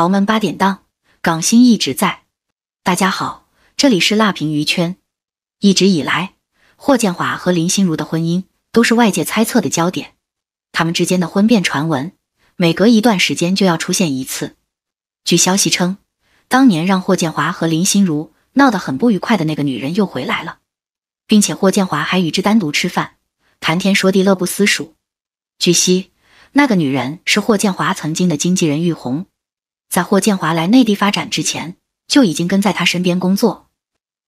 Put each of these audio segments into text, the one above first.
豪门八点档，港星一直在。大家好，这里是辣评娱圈。一直以来，霍建华和林心如的婚姻都是外界猜测的焦点。他们之间的婚变传闻，每隔一段时间就要出现一次。据消息称，当年让霍建华和林心如闹得很不愉快的那个女人又回来了，并且霍建华还与之单独吃饭，谈天说地，乐不思蜀。据悉，那个女人是霍建华曾经的经纪人玉红。在霍建华来内地发展之前，就已经跟在他身边工作。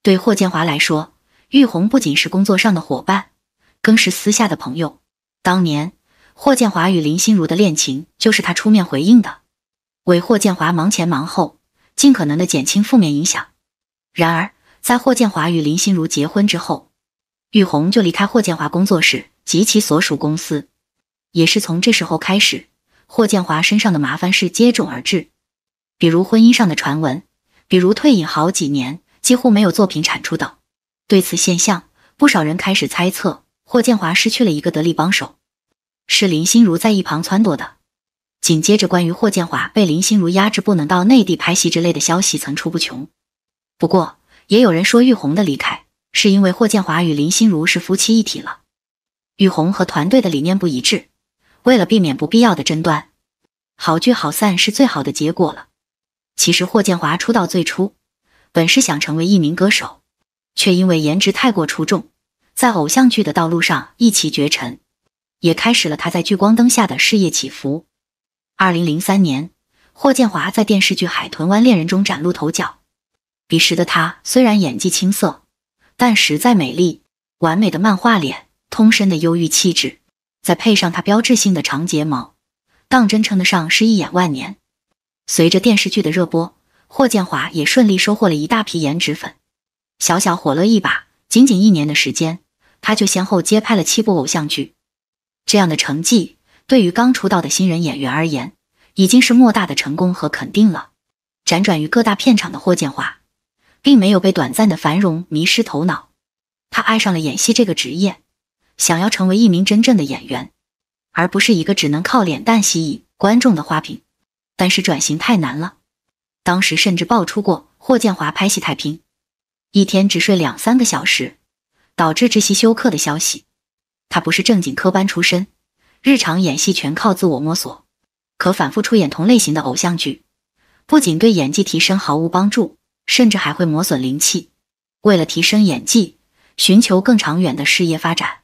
对霍建华来说，玉红不仅是工作上的伙伴，更是私下的朋友。当年霍建华与林心如的恋情，就是他出面回应的，为霍建华忙前忙后，尽可能的减轻负面影响。然而，在霍建华与林心如结婚之后，玉红就离开霍建华工作室及其所属公司。也是从这时候开始，霍建华身上的麻烦事接踵而至。比如婚姻上的传闻，比如退隐好几年，几乎没有作品产出等。对此现象，不少人开始猜测霍建华失去了一个得力帮手，是林心如在一旁撺掇的。紧接着，关于霍建华被林心如压制不能到内地拍戏之类的消息层出不穷。不过，也有人说玉红的离开是因为霍建华与林心如是夫妻一体了，玉红和团队的理念不一致，为了避免不必要的争端，好聚好散是最好的结果了。其实霍建华出道最初，本是想成为一名歌手，却因为颜值太过出众，在偶像剧的道路上一骑绝尘，也开始了他在聚光灯下的事业起伏。二零零三年，霍建华在电视剧《海豚湾恋人》中崭露头角。彼时的他虽然演技青涩，但实在美丽，完美的漫画脸，通身的忧郁气质，再配上他标志性的长睫毛，当真称得上是一眼万年。随着电视剧的热播，霍建华也顺利收获了一大批颜值粉，小小火了一把。仅仅一年的时间，他就先后接拍了七部偶像剧。这样的成绩，对于刚出道的新人演员而言，已经是莫大的成功和肯定了。辗转于各大片场的霍建华，并没有被短暂的繁荣迷失头脑，他爱上了演戏这个职业，想要成为一名真正的演员，而不是一个只能靠脸蛋吸引观众的花瓶。但是转型太难了，当时甚至爆出过霍建华拍戏太拼，一天只睡两三个小时，导致窒息休克的消息。他不是正经科班出身，日常演戏全靠自我摸索，可反复出演同类型的偶像剧，不仅对演技提升毫无帮助，甚至还会磨损灵气。为了提升演技，寻求更长远的事业发展，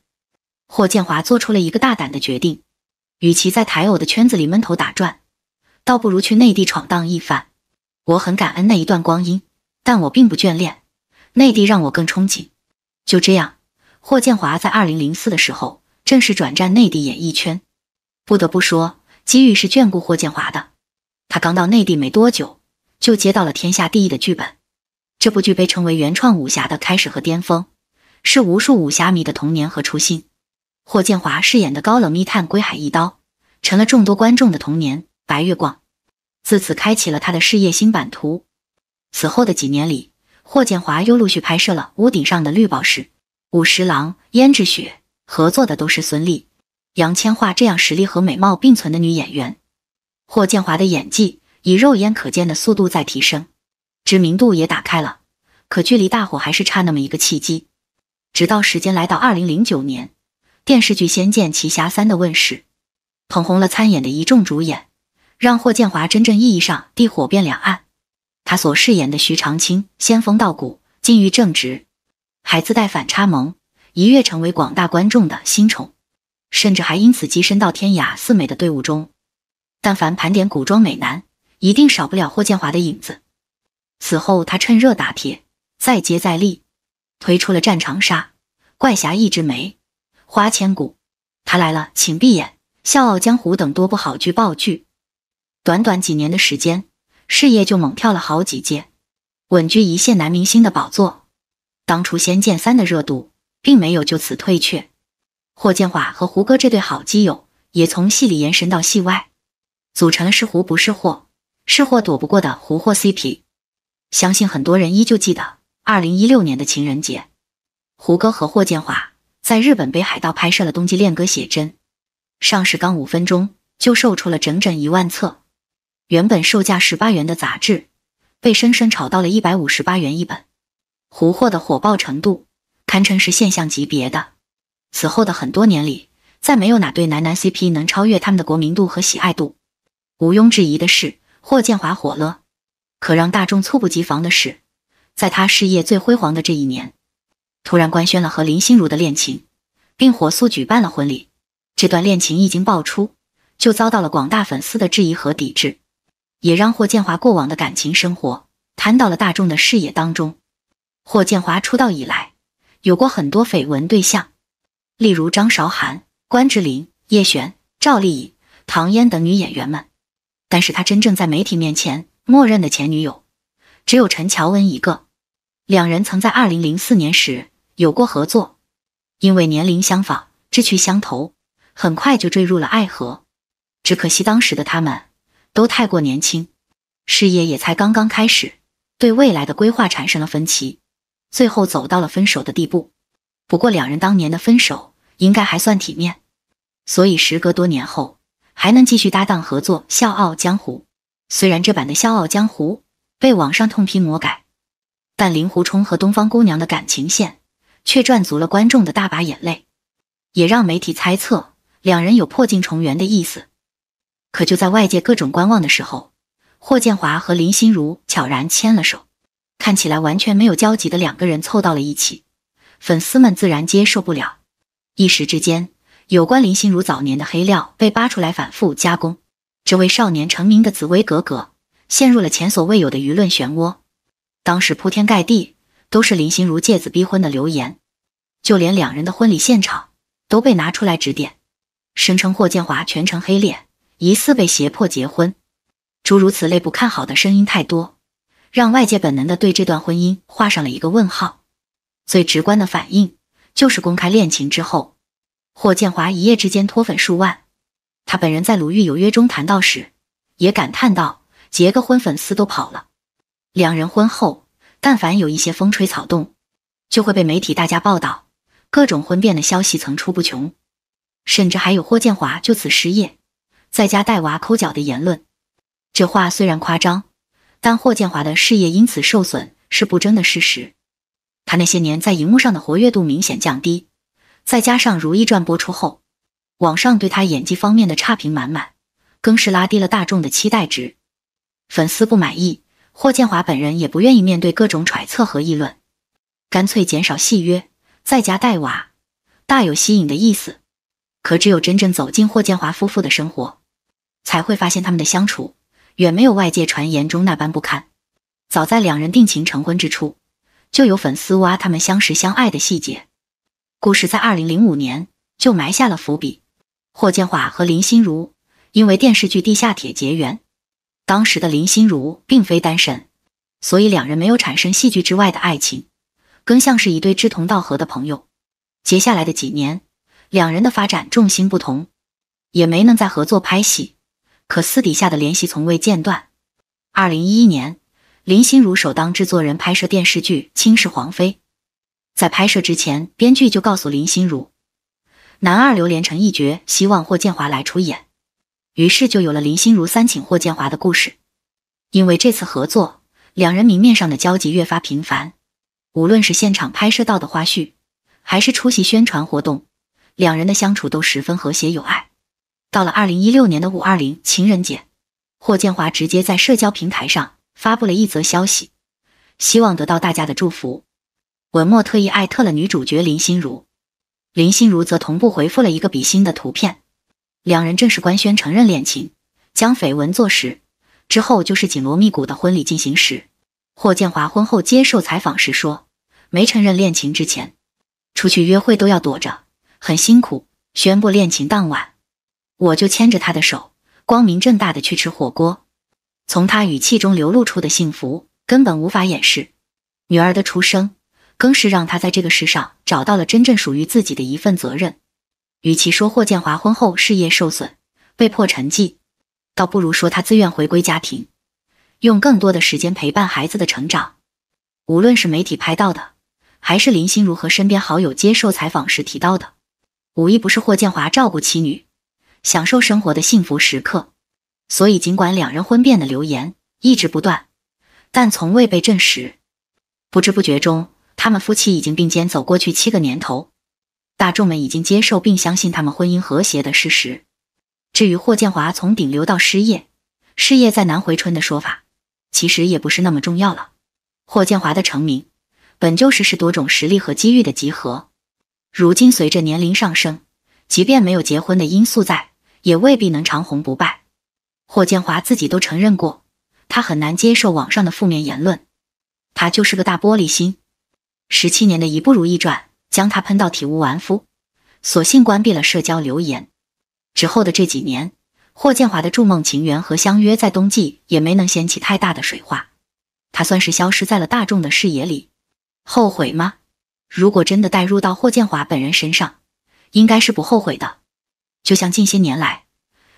霍建华做出了一个大胆的决定：与其在台偶的圈子里闷头打转。倒不如去内地闯荡一番。我很感恩那一段光阴，但我并不眷恋内地，让我更憧憬。就这样，霍建华在二零零四的时候正式转战内地演艺圈。不得不说，机遇是眷顾霍建华的。他刚到内地没多久，就接到了天下第一的剧本。这部剧被称为原创武侠的开始和巅峰，是无数武侠迷的童年和初心。霍建华饰演的高冷密探归海一刀，成了众多观众的童年。白月光，自此开启了他的事业新版图。此后的几年里，霍建华又陆续拍摄了《屋顶上的绿宝石》《五十郎》《胭脂雪》，合作的都是孙俪、杨千嬅这样实力和美貌并存的女演员。霍建华的演技以肉眼可见的速度在提升，知名度也打开了，可距离大火还是差那么一个契机。直到时间来到二零零九年，电视剧《仙剑奇侠三》的问世，捧红了参演的一众主演。让霍建华真正意义上地火遍两岸。他所饰演的徐长卿仙风道骨、禁欲正直，还自带反差萌，一跃成为广大观众的新宠，甚至还因此跻身到天涯四美的队伍中。但凡盘点古装美男，一定少不了霍建华的影子。此后，他趁热打铁，再接再厉，推出了《战长沙》《怪侠一枝梅》《花千骨》，他来了，请闭眼，《笑傲江湖》等多部好剧爆剧。短短几年的时间，事业就猛跳了好几阶，稳居一线男明星的宝座。当初《仙剑三》的热度并没有就此退却，霍建华和胡歌这对好基友也从戏里延伸到戏外，组成了是胡不是霍，是霍躲不过的胡霍 CP。相信很多人依旧记得二零一六年的情人节，胡歌和霍建华在日本北海道拍摄了冬季恋歌写真，上市刚五分钟就售出了整整一万册。原本售价十八元的杂志，被生生炒到了一百五十八元一本，胡货的火爆程度堪称是现象级别的。此后的很多年里，再没有哪对男男 CP 能超越他们的国民度和喜爱度。毋庸置疑的是，霍建华火了。可让大众猝不及防的是，在他事业最辉煌的这一年，突然官宣了和林心如的恋情，并火速举办了婚礼。这段恋情一经爆出，就遭到了广大粉丝的质疑和抵制，也让霍建华过往的感情生活摊到了大众的视野当中。霍建华出道以来，有过很多绯闻对象。例如张韶涵、关之琳、叶璇、赵丽颖、唐嫣等女演员们，但是他真正在媒体面前默认的前女友，只有陈乔恩一个。两人曾在二零零四年时有过合作，因为年龄相仿、志趣相投，很快就坠入了爱河。只可惜当时的他们都太过年轻，事业也才刚刚开始，对未来的规划产生了分歧，最后走到了分手的地步。不过，两人当年的分手应该还算体面，所以时隔多年后还能继续搭档合作《笑傲江湖》。虽然这版的《笑傲江湖》被网上痛批魔改，但令狐冲和东方姑娘的感情线却赚足了观众的大把眼泪，也让媒体猜测两人有破镜重圆的意思。可就在外界各种观望的时候，霍建华和林心如悄然牵了手，看起来完全没有交集的两个人凑到了一起。粉丝们自然接受不了，一时之间，有关林心如早年的黑料被扒出来，反复加工。这位少年成名的紫薇格格陷入了前所未有的舆论漩涡。当时铺天盖地都是林心如借子逼婚的流言，就连两人的婚礼现场都被拿出来指点，声称霍建华全程黑脸，疑似被胁迫结婚。诸如此类不看好的声音太多，让外界本能的对这段婚姻画上了一个问号。最直观的反应就是公开恋情之后，霍建华一夜之间脱粉数万。他本人在《鲁豫有约》中谈到时，也感叹道：“结个婚，粉丝都跑了。”两人婚后，但凡有一些风吹草动，就会被媒体大家报道，各种婚变的消息层出不穷，甚至还有霍建华就此失业，在家带娃抠脚的言论。这话虽然夸张，但霍建华的事业因此受损是不争的事实。他那些年在荧幕上的活跃度明显降低，再加上《如懿传》播出后，网上对他演技方面的差评满满，更是拉低了大众的期待值。粉丝不满意，霍建华本人也不愿意面对各种揣测和议论，干脆减少戏约，在家带娃，大有吸引的意思。可只有真正走进霍建华夫妇的生活，才会发现他们的相处远没有外界传言中那般不堪。早在两人定情成婚之初。就有粉丝挖他们相识相爱的细节，故事在二零零五年就埋下了伏笔。霍建华和林心如因为电视剧《地下铁》结缘，当时的林心如并非单身，所以两人没有产生戏剧之外的爱情，更像是一对志同道合的朋友。接下来的几年，两人的发展重心不同，也没能再合作拍戏，可私底下的联系从未间断。二零一一年。林心如首当制作人拍摄电视剧《倾世皇妃》，在拍摄之前，编剧就告诉林心如，男二刘连成一角希望霍建华来出演，于是就有了林心如三请霍建华的故事。因为这次合作，两人明面上的交集越发频繁，无论是现场拍摄到的花絮，还是出席宣传活动，两人的相处都十分和谐有爱。到了二零一六年的五二零情人节，霍建华直接在社交平台上。发布了一则消息，希望得到大家的祝福。文末特意艾特了女主角林心如，林心如则同步回复了一个比心的图片。两人正式官宣承认恋情，将绯闻坐实之后，就是紧锣密鼓的婚礼进行时。霍建华婚后接受采访时说：“没承认恋情之前，出去约会都要躲着，很辛苦。宣布恋情当晚，我就牵着他的手，光明正大的去吃火锅。”从他语气中流露出的幸福，根本无法掩饰。女儿的出生，更是让他在这个世上找到了真正属于自己的一份责任。与其说霍建华婚后事业受损，被迫沉寂，倒不如说他自愿回归家庭，用更多的时间陪伴孩子的成长。无论是媒体拍到的，还是林心如和身边好友接受采访时提到的，无一不是霍建华照顾妻女、享受生活的幸福时刻。所以尽管两人婚变的流言一直不断，但从未被证实。不知不觉中，他们夫妻已经并肩走过去七个年头，大众们已经接受并相信他们婚姻和谐的事实。至于霍建华从顶流到失业，事业再难回春的说法，其实也不是那么重要了。霍建华的成名，本就是是多种实力和机遇的集合。如今随着年龄上升，即便没有结婚的因素在，也未必能长红不败。霍建华自己都承认过，他很难接受网上的负面言论。他就是个大玻璃心。十七年的一不如意传，将他喷到体无完肤，索性关闭了社交留言。之后的这几年，霍建华的筑梦情缘和相约在冬季也没能掀起太大的水花，他算是消失在了大众的视野里。后悔吗？如果真的带入到霍建华本人身上，应该是不后悔的。就像近些年来，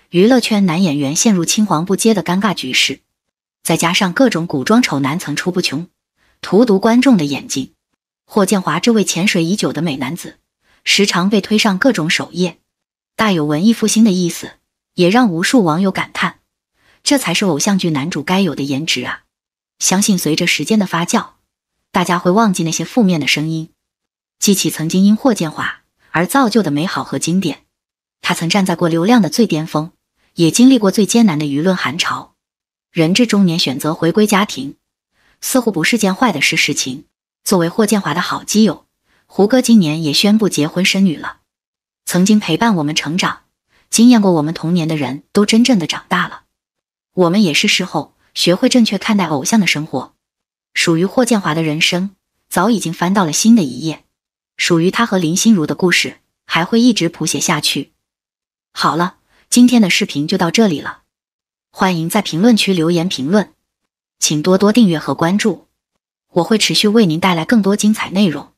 娱乐圈男演员陷入青黄不接的尴尬局势，再加上各种古装丑男层出不穷，荼毒观众的眼睛。霍建华这位潜水已久的美男子，时常被推上各种首页，大有文艺复兴的意思，也让无数网友感叹：这才是偶像剧男主该有的颜值啊！相信随着时间的发酵，大家会忘记那些负面的声音。记起曾经因霍建华而造就的美好和经典，他曾站在过流量的最巅峰，也经历过最艰难的舆论寒潮。人至中年选择回归家庭，似乎不是件坏的事。事情作为霍建华的好基友，胡歌今年也宣布结婚生女了。曾经陪伴我们成长、惊艳过我们童年的人都真正的长大了，我们也是时候学会正确看待偶像的生活。属于霍建华的人生早已经翻到了新的一页。属于他和林心如的故事还会一直谱写下去。好了，今天的视频就到这里了，欢迎在评论区留言评论，请多多订阅和关注，我会持续为您带来更多精彩内容。